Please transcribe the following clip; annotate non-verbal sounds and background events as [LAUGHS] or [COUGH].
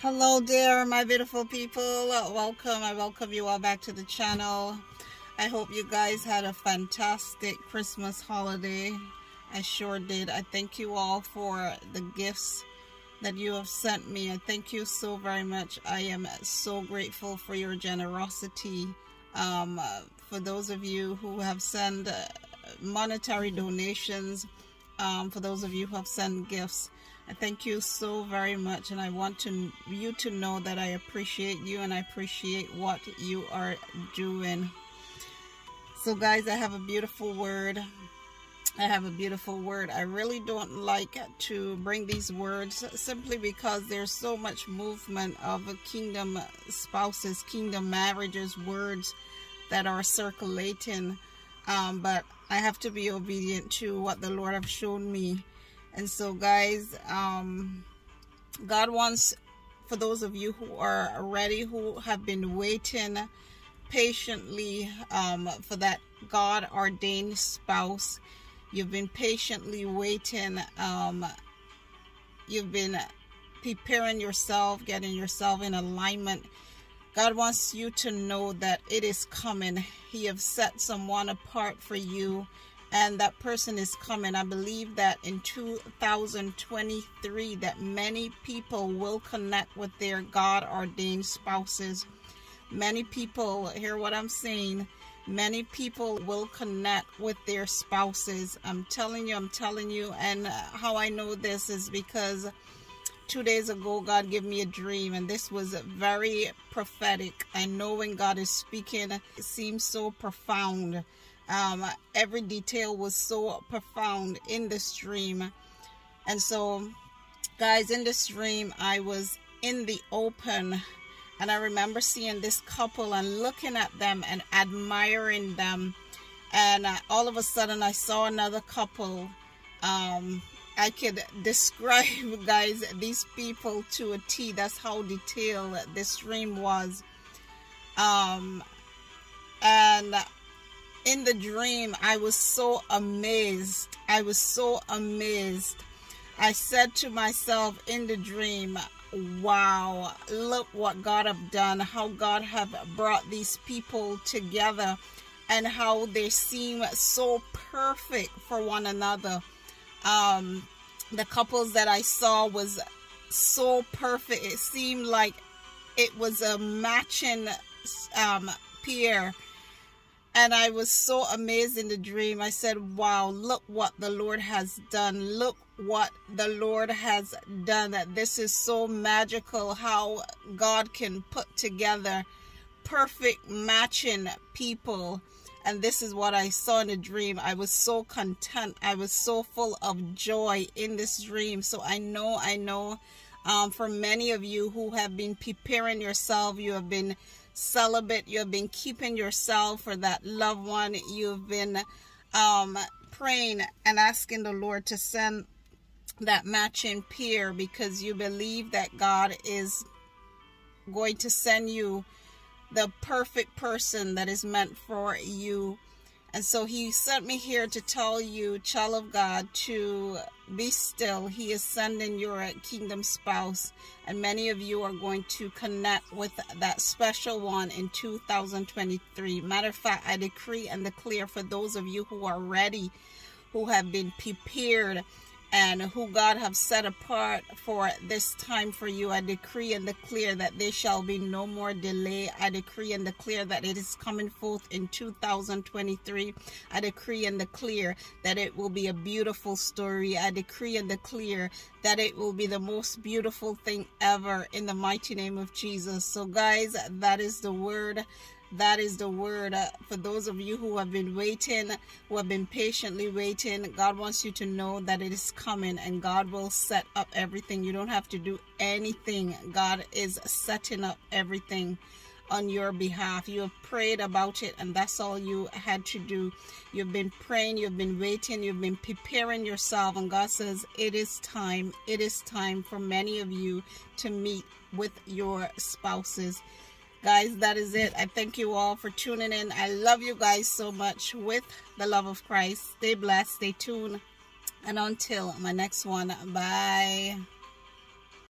Hello there, my beautiful people. Welcome. I welcome you all back to the channel. I hope you guys had a fantastic Christmas holiday. I sure did. I thank you all for the gifts that you have sent me. I thank you so very much. I am so grateful for your generosity. Um, for those of you who have sent uh, monetary donations, um, for those of you who have sent gifts, I thank you so very much and I want to you to know that I appreciate you and I appreciate what you are doing. So guys, I have a beautiful word. I have a beautiful word. I really don't like to bring these words simply because there's so much movement of kingdom spouses, kingdom marriages, words that are circulating. Um, but I have to be obedient to what the Lord have shown me and so guys um god wants for those of you who are ready who have been waiting patiently um for that god ordained spouse you've been patiently waiting um you've been preparing yourself getting yourself in alignment God wants you to know that it is coming. He has set someone apart for you and that person is coming. I believe that in 2023 that many people will connect with their God ordained spouses. Many people, hear what I'm saying, many people will connect with their spouses. I'm telling you, I'm telling you. And how I know this is because two days ago God gave me a dream and this was very prophetic. I know when God is speaking, it seems so profound um, every detail was so profound in this dream. And so, guys, in this dream, I was in the open and I remember seeing this couple and looking at them and admiring them. And uh, all of a sudden, I saw another couple. Um, I could [LAUGHS] describe, [LAUGHS] guys, these people to a T. That's how detailed this dream was. Um, and in the dream, I was so amazed. I was so amazed. I said to myself in the dream, wow, look what God have done, how God have brought these people together and how they seem so perfect for one another. Um, the couples that I saw was so perfect. It seemed like it was a matching um, pair and I was so amazed in the dream. I said, wow, look what the Lord has done. Look what the Lord has done. That this is so magical how God can put together perfect matching people. And this is what I saw in the dream. I was so content. I was so full of joy in this dream. So I know, I know um, for many of you who have been preparing yourself, you have been celibate, you have been keeping yourself for that loved one, you've been um, praying and asking the Lord to send that matching peer because you believe that God is going to send you the perfect person that is meant for you and so he sent me here to tell you, child of God, to be still. He is sending your kingdom spouse. And many of you are going to connect with that special one in 2023. Matter of fact, I decree and declare for those of you who are ready, who have been prepared and who God have set apart for this time for you. I decree and declare that there shall be no more delay. I decree and declare that it is coming forth in 2023. I decree and declare that it will be a beautiful story. I decree and declare that it will be the most beautiful thing ever in the mighty name of Jesus. So guys, that is the word that is the word uh, for those of you who have been waiting, who have been patiently waiting. God wants you to know that it is coming and God will set up everything. You don't have to do anything. God is setting up everything on your behalf. You have prayed about it and that's all you had to do. You've been praying, you've been waiting, you've been preparing yourself and God says it is time. It is time for many of you to meet with your spouses guys that is it. I thank you all for tuning in. I love you guys so much. With the love of christ stay blessed stay tuned. And until my next one bye